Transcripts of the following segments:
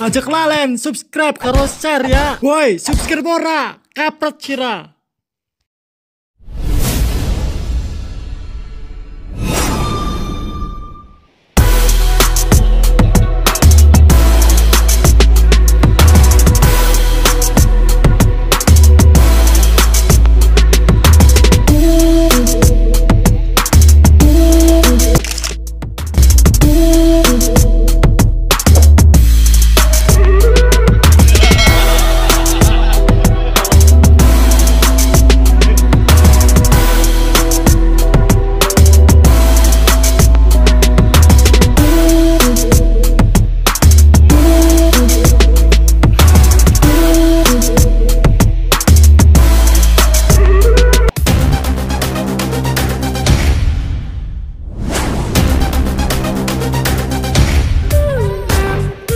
Ajak lalen, subscribe karo share ya. Woi, subscribe ora, kapret sira.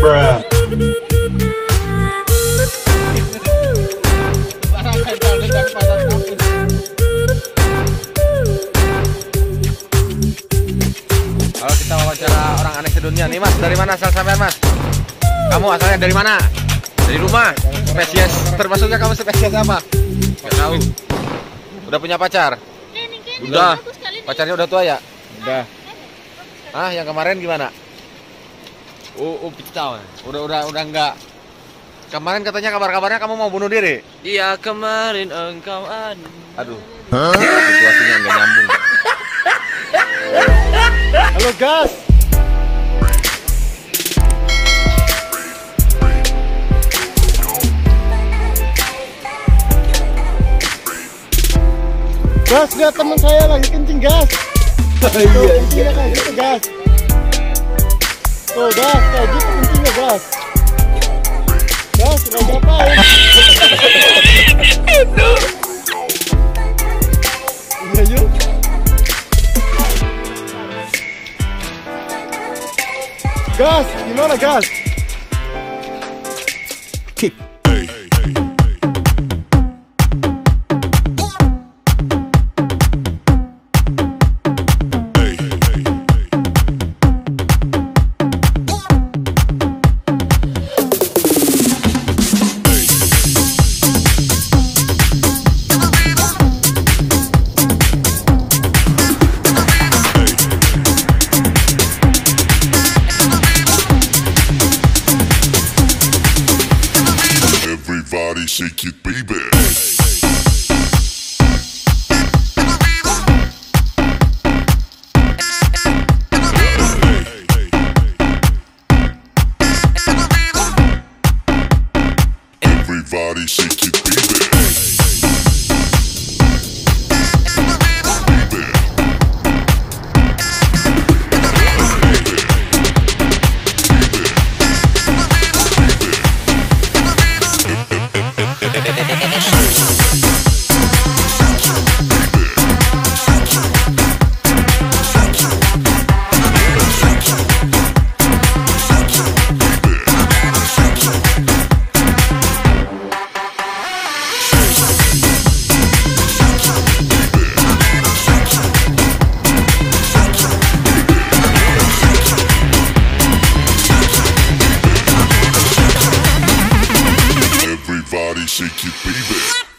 Kalau kita wawancara orang aneh sedunia nih mas, dari mana asal sampean mas? Kamu asalnya dari mana? Dari rumah. Spesies termasuknya kamu spesies apa? Gak tahu. Udah punya pacar? Udah. Pacarnya udah tua ya? Udah. Ah, yang kemarin gimana? Oh, oh. Udah udah udah enggak. Kemarin katanya kabar-kabarnya kamu mau bunuh diri. Iya kemarin engkau ada Aduh. Situasinya enggak nyambung. Halo gas. Gas, lihat teman saya lagi kencing gas. Tuh, kencingnya kayak gitu gas. Tuh gas, kayak gitu kencingnya gas. Gas, lagi ngapain? Iya yuk. Gas, gimana gas? Everybody shake it, baby. Everybody shake shake it, baby.